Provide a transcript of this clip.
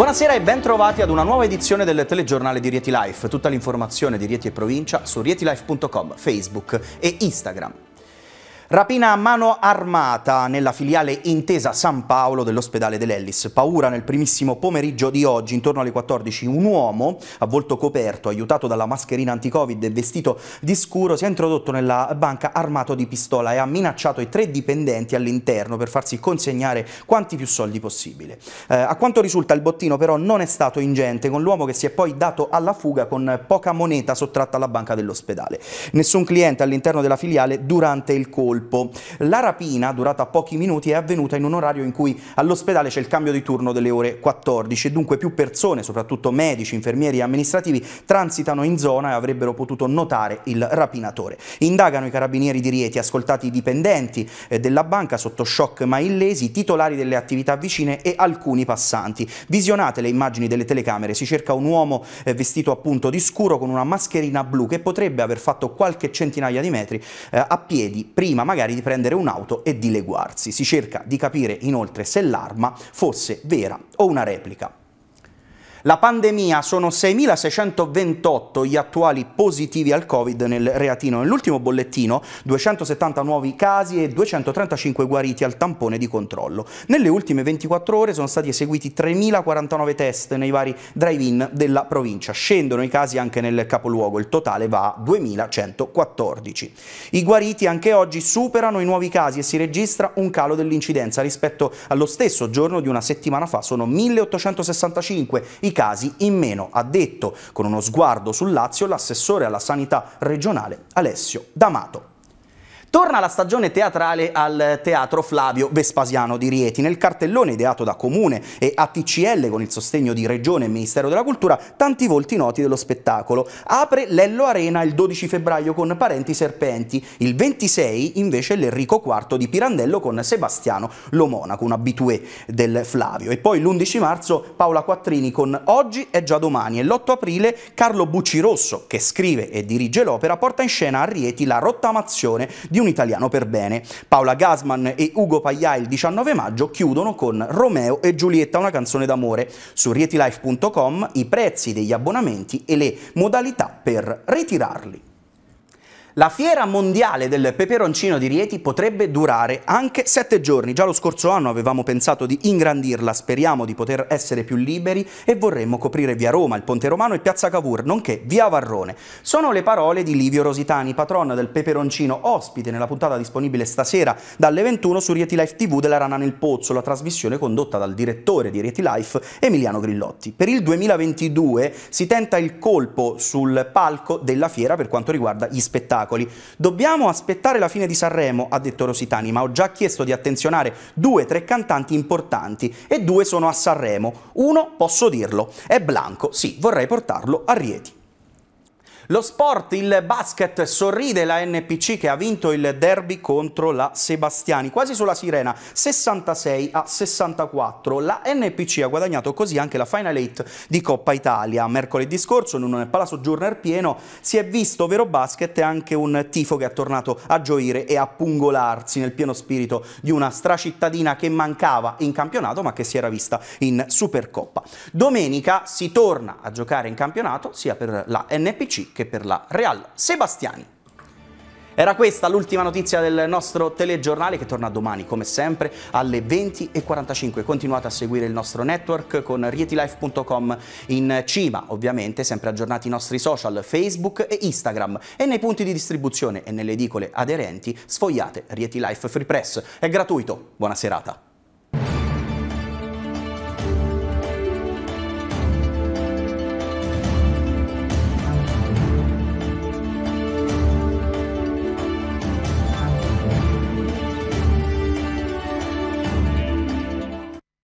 Buonasera e ben trovati ad una nuova edizione del telegiornale di Rieti Life. Tutta l'informazione di Rieti e provincia su rietilife.com, Facebook e Instagram. Rapina a mano armata nella filiale Intesa San Paolo dell'ospedale dell'Ellis. Paura nel primissimo pomeriggio di oggi, intorno alle 14, un uomo a volto coperto, aiutato dalla mascherina anti-covid e vestito di scuro, si è introdotto nella banca armato di pistola e ha minacciato i tre dipendenti all'interno per farsi consegnare quanti più soldi possibile. Eh, a quanto risulta il bottino però non è stato ingente, con l'uomo che si è poi dato alla fuga con poca moneta sottratta alla banca dell'ospedale. Nessun cliente all'interno della filiale durante il colpo colpo. La rapina, durata pochi minuti, è avvenuta in un orario in cui all'ospedale c'è il cambio di turno delle ore 14 e dunque più persone, soprattutto medici, infermieri e amministrativi, transitano in zona e avrebbero potuto notare il rapinatore. Indagano i carabinieri di Rieti, ascoltati i dipendenti eh, della banca sotto shock ma illesi, titolari delle attività vicine e alcuni passanti. Visionate le immagini delle telecamere, si cerca un uomo eh, vestito appunto di scuro con una mascherina blu che potrebbe aver fatto qualche centinaia di metri eh, a piedi prima magari di prendere un'auto e dileguarsi. Si cerca di capire inoltre se l'arma fosse vera o una replica. La pandemia sono 6.628 gli attuali positivi al Covid nel Reatino. Nell'ultimo bollettino 270 nuovi casi e 235 guariti al tampone di controllo. Nelle ultime 24 ore sono stati eseguiti 3.049 test nei vari drive-in della provincia. Scendono i casi anche nel capoluogo, il totale va a 2.114. I guariti anche oggi superano i nuovi casi e si registra un calo dell'incidenza rispetto allo stesso giorno di una settimana fa. Sono 1.865 i i casi in meno, ha detto con uno sguardo sul Lazio l'assessore alla sanità regionale Alessio D'Amato. Torna la stagione teatrale al Teatro Flavio Vespasiano di Rieti. Nel cartellone ideato da Comune e ATCL con il sostegno di Regione e Ministero della Cultura, tanti volti noti dello spettacolo. Apre l'Ello Arena il 12 febbraio con Parenti Serpenti, il 26 invece l'Enrico IV di Pirandello con Sebastiano Lo Monaco, un abitué del Flavio. E poi l'11 marzo Paola Quattrini con Oggi è già domani e l'8 aprile Carlo Buccirosso, che scrive e dirige l'opera, porta in scena a Rieti la rottamazione di un italiano per bene. Paola Gasman e Ugo Pagliai il 19 maggio chiudono con Romeo e Giulietta, una canzone d'amore. Su rietilife.com i prezzi degli abbonamenti e le modalità per ritirarli. La fiera mondiale del peperoncino di Rieti potrebbe durare anche sette giorni. Già lo scorso anno avevamo pensato di ingrandirla, speriamo di poter essere più liberi e vorremmo coprire via Roma, il Ponte Romano e Piazza Cavour, nonché via Varrone. Sono le parole di Livio Rositani, patron del peperoncino, ospite nella puntata disponibile stasera dalle 21 su Rieti Life TV della Rana nel Pozzo, la trasmissione condotta dal direttore di Rieti Life, Emiliano Grillotti. Per il 2022 si tenta il colpo sul palco della fiera per quanto riguarda gli spettacoli spettacoli. Dobbiamo aspettare la fine di Sanremo, ha detto Rositani, ma ho già chiesto di attenzionare due o tre cantanti importanti e due sono a Sanremo. Uno, posso dirlo, è Blanco, sì, vorrei portarlo a Rieti. Lo sport, il basket, sorride la NPC che ha vinto il derby contro la Sebastiani, quasi sulla sirena, 66 a 64. La NPC ha guadagnato così anche la Final 8 di Coppa Italia. Mercoledì scorso, in un Palazzo Journer pieno, si è visto vero basket e anche un tifo che è tornato a gioire e a pungolarsi nel pieno spirito di una stracittadina che mancava in campionato ma che si era vista in Supercoppa. Domenica si torna a giocare in campionato sia per la NPC che che per la Real Sebastiani. Era questa l'ultima notizia del nostro telegiornale che torna domani come sempre alle 20.45. Continuate a seguire il nostro network con rietilife.com in cima, ovviamente sempre aggiornati i nostri social Facebook e Instagram e nei punti di distribuzione e nelle edicole aderenti sfogliate Rieti Life Free Press. È gratuito. Buona serata.